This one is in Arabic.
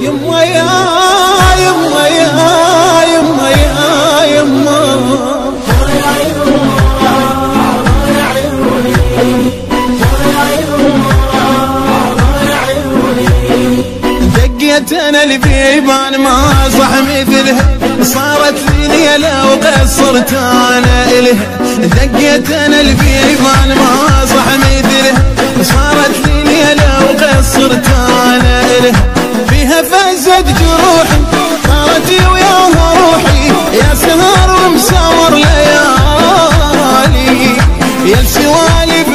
يما يا يما يا يما يا يما دقيت أنا البيبان ما صح مثلها صارت لي ليلة وقصرت أنا الها دقيت أنا البيبان ما عينه فيها فزت جروحي صارتي وياها روحي. يا سهر ومساور ليالي يا السوالف